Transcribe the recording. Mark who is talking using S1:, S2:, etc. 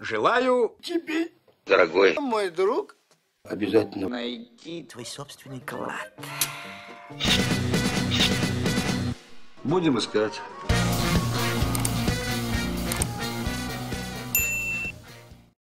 S1: Желаю
S2: тебе,
S3: Дорогой,
S2: мой друг,
S3: обязательно
S2: найти твой собственный клад.
S3: будем искать.